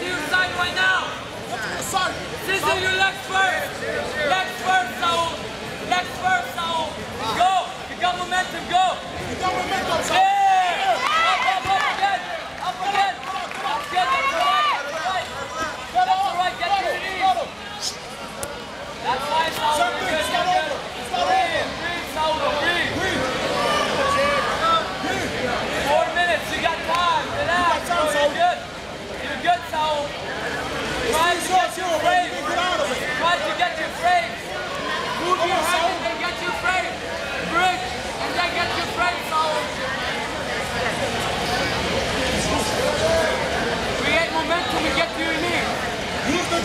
to your side right now. Scissor your legs first. Legs first, Saul. Legs first, Saul. Go. You got momentum, go. You got momentum.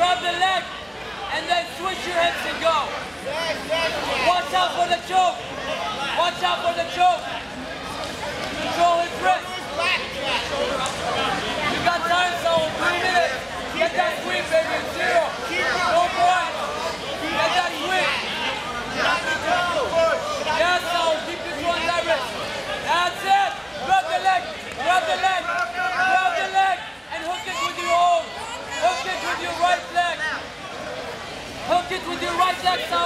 grab the leg, and then switch your hips and go. Watch out for the choke. Watch out for the choke. That's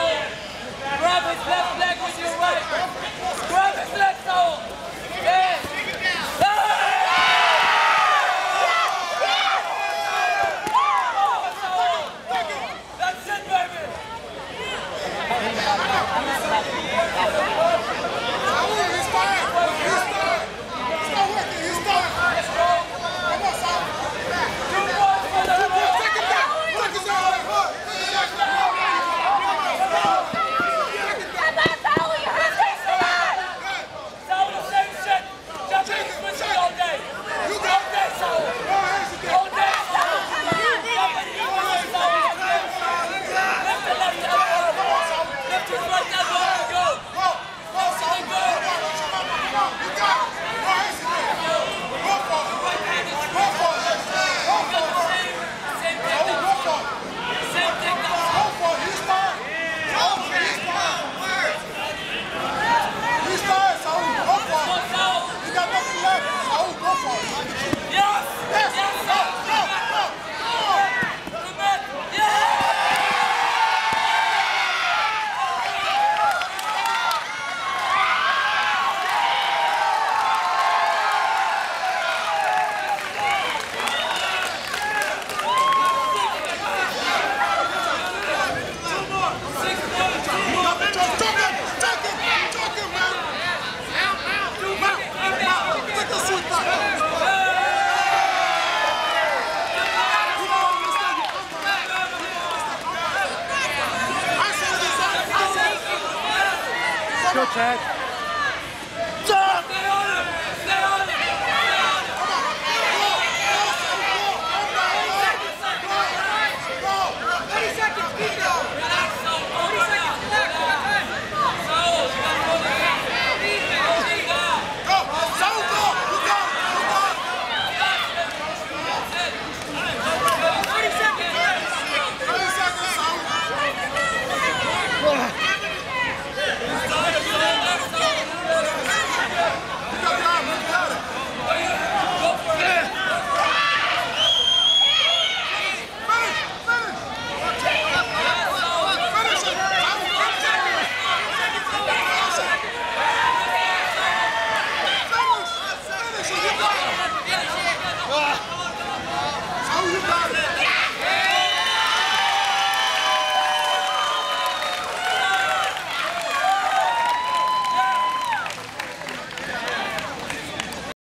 attack.